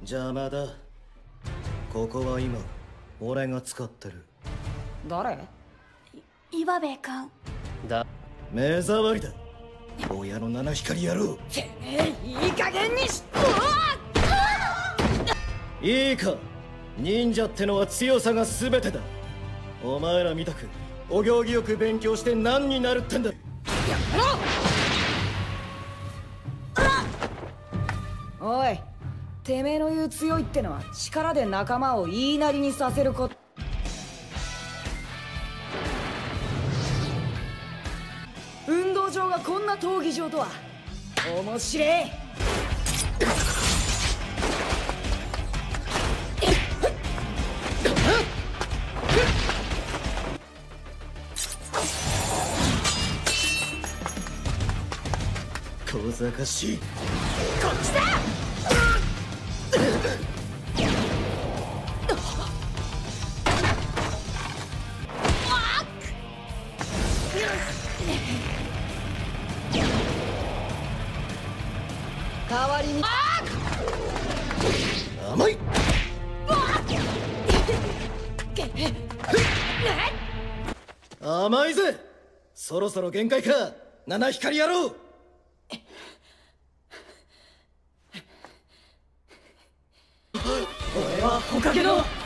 邪魔だ。ここは今俺が使ってる。誰？岩部君。だ。目障りだ。親の七光野郎てめえいい加減にしいいか。忍者ってのは強さが全てだ。お前らみたくお行儀よく勉強して何になるってんだ。おいてめえの言う強いってのは力で仲間を言いなりにさせること。運動場がこんな闘技場とは。面白え小賢しい。こっちだ代わりに。甘い。甘いぜ。そろそろ限界か。七光野郎俺はほかげの